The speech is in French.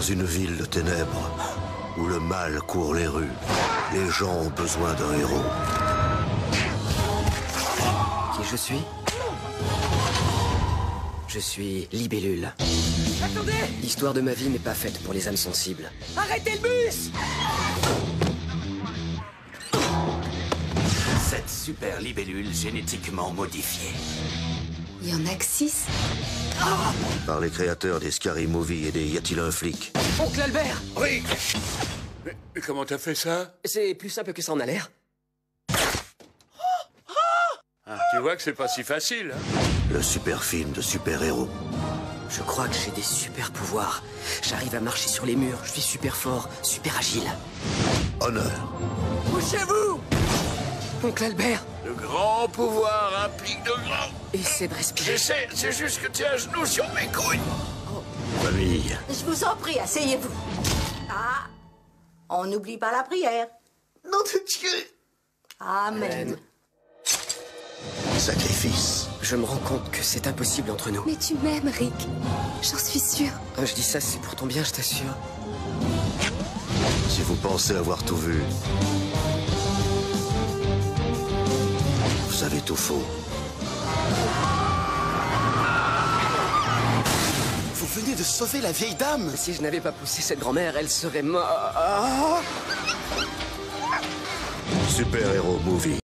une ville de ténèbres où le mal court les rues. Les gens ont besoin d'un héros. Qui je suis Je suis Libellule. Attendez L'histoire de ma vie n'est pas faite pour les âmes sensibles. Arrêtez le bus Cette super libellule génétiquement modifiée. Il y en a que six Par les créateurs des Scary Movie et des Y a-t-il un flic Oncle Albert Rick mais, mais comment t'as fait ça? C'est plus simple que ça en a l'air. Ah, Tu vois que c'est pas si facile. hein Le super film de super-héros. Je crois que j'ai des super pouvoirs. J'arrive à marcher sur les murs, je suis super fort, super agile. Honneur. Couchez-vous Oncle Albert Le grand pouvoir implique de grands. Essaie de respirer. J'essaie, c'est juste que tu as un genou sur mes couilles. Famille. Je vous en prie, asseyez-vous. Ah, on n'oublie pas la prière. Non de Dieu. Amen. Sacrifice. Je me rends compte que c'est impossible entre nous. Mais tu m'aimes, Rick. J'en suis sûre. Ah, Je dis ça, c'est pour ton bien, je t'assure. Si vous pensez avoir tout vu, vous avez tout faux. Vous venez de sauver la vieille dame Si je n'avais pas poussé cette grand-mère, elle serait morte. Super-héros movie.